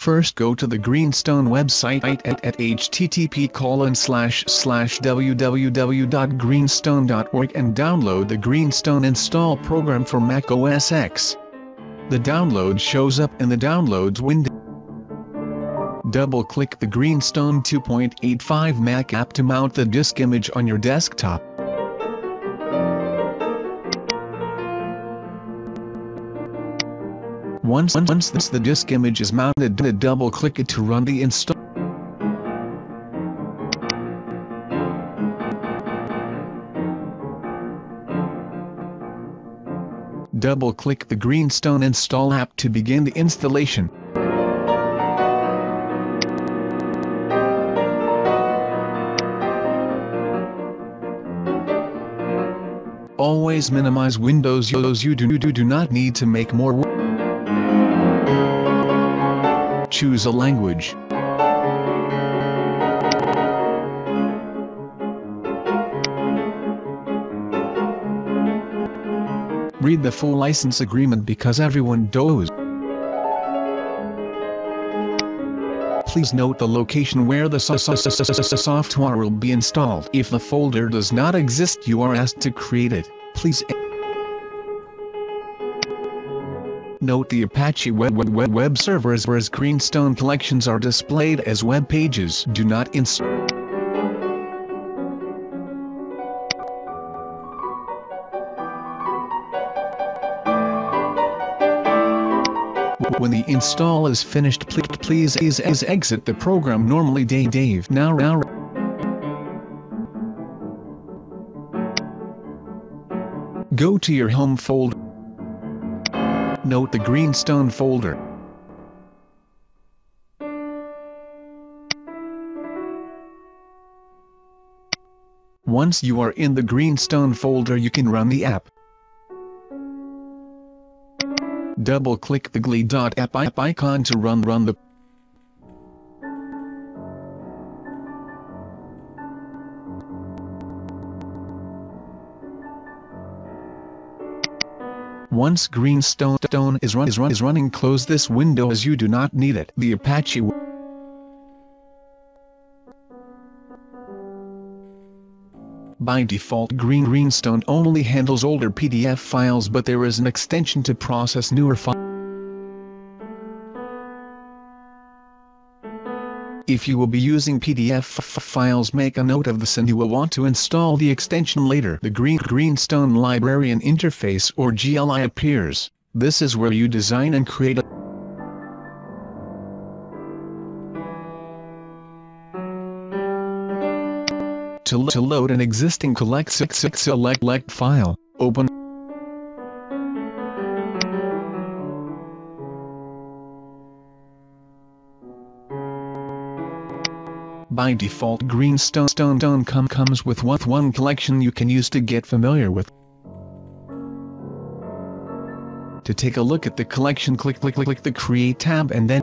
First go to the Greenstone website at, at, http colon slash slash www.greenstone.org and download the Greenstone install program for Mac OS X. The download shows up in the downloads window. Double-click the Greenstone 2.85 Mac app to mount the disk image on your desktop. Once, once this, the disk image is mounted, double-click it to run the install. Double-click the Greenstone Install app to begin the installation. Always minimize windows you do, do, do not need to make more work. Choose a language. Read the full license agreement because everyone does. Please note the location where the software will be installed. If the folder does not exist you are asked to create it. Please Note the Apache web, web, web, web servers whereas Greenstone collections are displayed as web pages. Do not install. When the install is finished please, please exit the program normally day Dave. Now, now Go to your home folder. Note the Greenstone folder. Once you are in the Greenstone folder you can run the app. Double-click the Glee.app icon to run run the Once Greenstone stone is, run, is, run, is running close this window as you do not need it. The Apache By default Green Greenstone only handles older PDF files but there is an extension to process newer files. If you will be using PDF files make a note of this and you will want to install the extension later. The Green Greenstone Librarian Interface or GLI appears. This is where you design and create a to, to load an existing collect select file, open By default Greenstone Stone come comes with one, one collection you can use to get familiar with. To take a look at the collection click click click the Create tab and then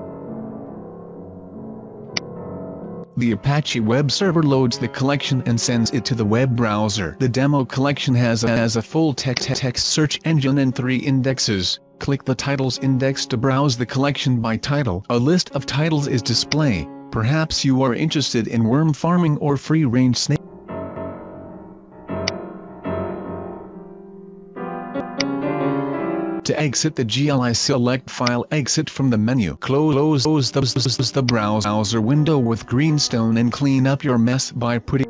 the Apache web server loads the collection and sends it to the web browser. The demo collection has a, has a full text, text search engine and three indexes. Click the titles index to browse the collection by title. A list of titles is displayed. Perhaps you are interested in worm farming or free-range snake. To exit the GLI select file exit from the menu. Close the, the browser window with Greenstone and clean up your mess by putting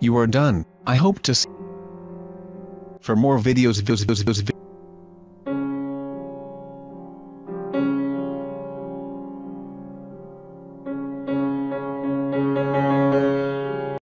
You are done. I hope to see. For more videos, videos, videos, videos